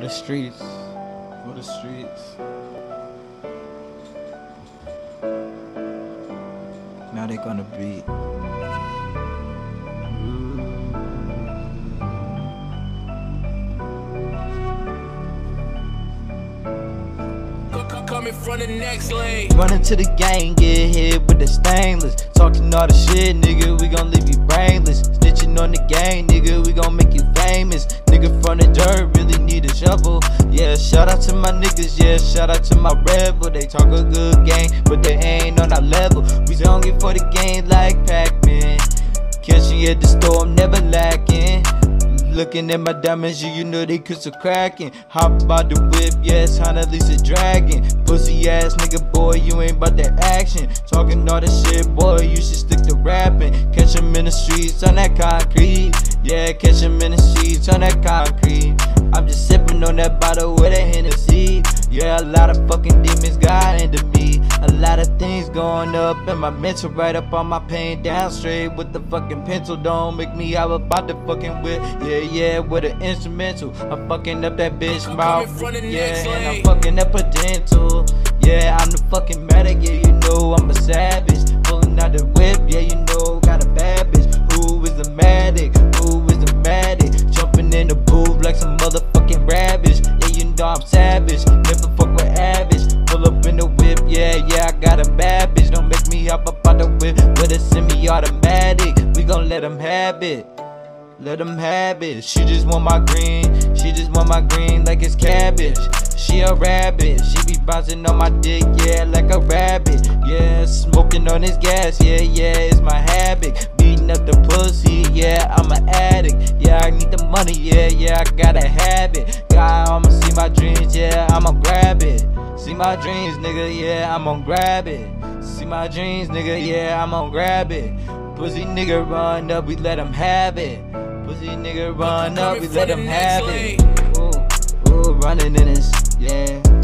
the streets. For the streets. Now they gonna be. Coming from the next lane. Running to the gang, get hit with the stainless. Talking all the shit, nigga, we gon' leave you brainless. Snitching on the gang, nigga, we gon' make you famous. Nigga from the dirt, really need a shovel. Yeah, shout out to my niggas, yeah, shout out to my rebel. They talk a good game, but they ain't on our level. We hungry for the game like Pac-Man. Catch you at the store, I'm never lacking. Looking at my diamonds, you, you know they crystal cracking. Hop about the whip, yes, Honda Lisa dragon. Pussy ass nigga, boy, you ain't about that action. Talking all that shit, boy, you should stick to rapping. Catch 'em in the streets on that concrete. Yeah, catch 'em in the streets on that concrete. I'm just sipping on that bottle with a Hennessy. Yeah, a lot of fucking demons got into me. A lot of things going up in my mental, right up on my pain, down straight with the fucking pencil. Don't make me out about the fucking whip. Yeah, yeah, with an instrumental. I'm fucking up that bitch mouth. Yeah, and I'm fucking up a dental. Yeah, I'm the fucking got a bad bitch. Don't make me hop up out the whip with a semi-automatic. We gon' let 'em have it. Let them have it. She just want my green. She just want my green like it's cabbage. She a rabbit. She be bouncing on my dick, yeah, like a rabbit. Yeah, smoking on this gas, yeah, yeah, it's my habit. Beating up the pussy, yeah, I'm an addict. Yeah, I need the money, yeah, yeah, I gotta have it. God, my dreams, nigga, yeah, I'm gonna grab it. See my dreams, nigga, yeah, I'm gonna grab it. Pussy nigga run up, we let him have it. Pussy nigga run up, we let him have it. Ooh, ooh, running in this, yeah.